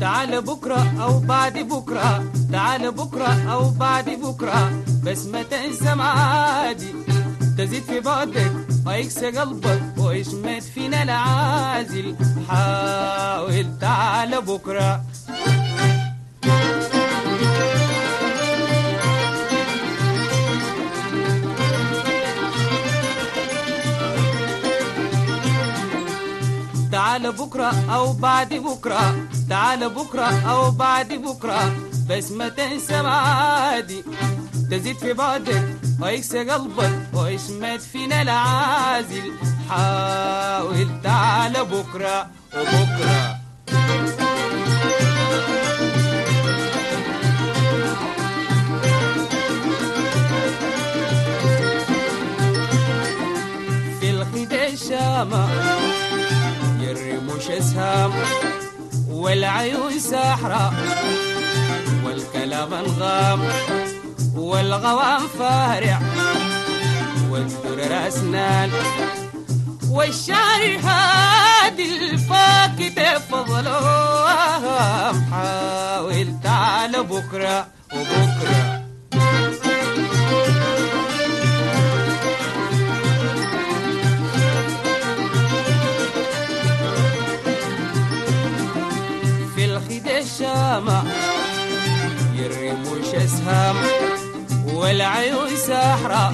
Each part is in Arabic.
تعال بكرة أو بعد بكرة. تعال بكرة أو بعد بكرة. بس ما تنسى معادي. تزيد في بعدك ويكسى قلبك ويشمت فينا العازل. حاول تعال بكرة. بكرة أو بعد بكرة. تعال بكرة أو بعد بكرة. بس ما تنسى معادي. تزيد في بعدك ويكسى قلبك ويشمت فينا العازل. حاول تعال بكرة وبكرة. في الخدة يرمش اسهام والعيون ساحرة والكلام انغام والغوام فارع والدرر اسنان والشعر هادي الفاكت فضلهم حاول تعال بكرة وبكرة. الشامة يرموش أسهام والعيون ساحرة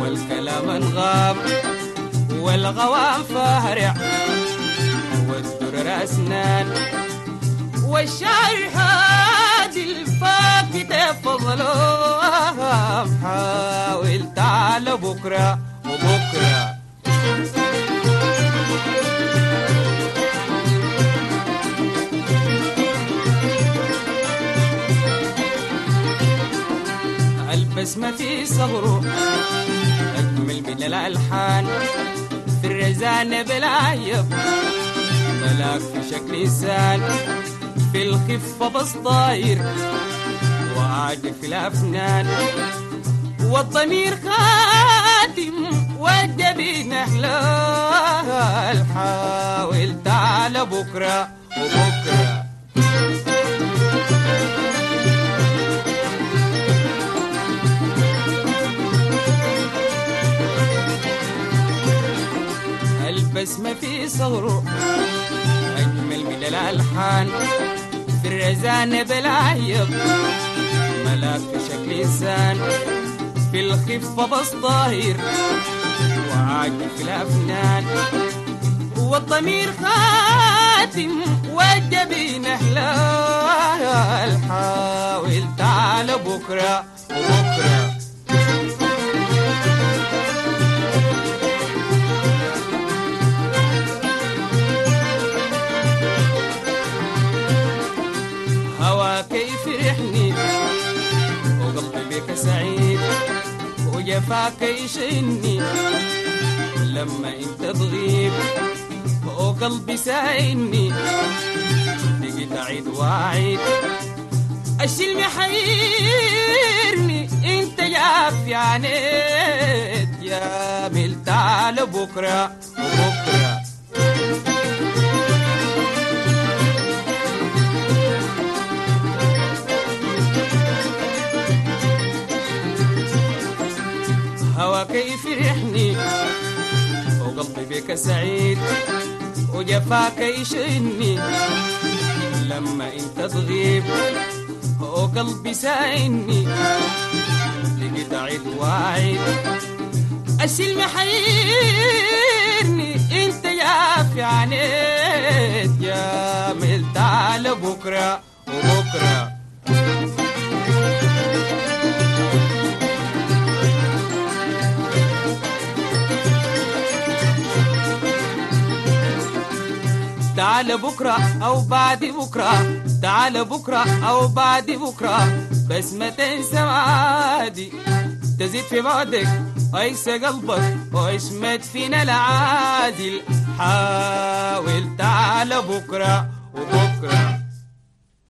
والكلام انغام والغوام فهرع والدرر اسنان والشعر هادي الفاكت فضلهم. حاول تعال بكرة وبكرة. البسمة في صغره أجمل من الألحان في الرزانة بالعيب ملاك في شكل إنسان في الخفة بس طاير وعاد في الأفنان والضمير خادم والجبين أحلال حاول تعال بكرة وبكرة. البسمة في صغره أجمل من الألحان. في الرزانة بالعيب ملاك في شكل إنسان. في الخفة بس ظاهر وعاج في الأفنان. والضمير خاتم. والجبين أحلال حاول تعال بكرة وبكرة وجفاك يشني. لما انت تغيب وقلبي سايني. بقيت اعيد واعيد الشلم حيرني انت يا في عنيد يا ملت على بكرة. وبكره هوا كيف رحني وقلبي بك سعيد وجفاك يشني. لما انت تغيب وقلبي سايني لقيت اعيد واعيد السلم حيرني إنت يا في عنيد يا ملت على بكرة. تعال بكرة أو بعد بكرة. تعال بكرة أو بعد بكرة. بس ما تنسى معادي تزيد في بعدك ويكسى قلبك ويشمت فينا العادل. حاول تعال بكرة وبكرة.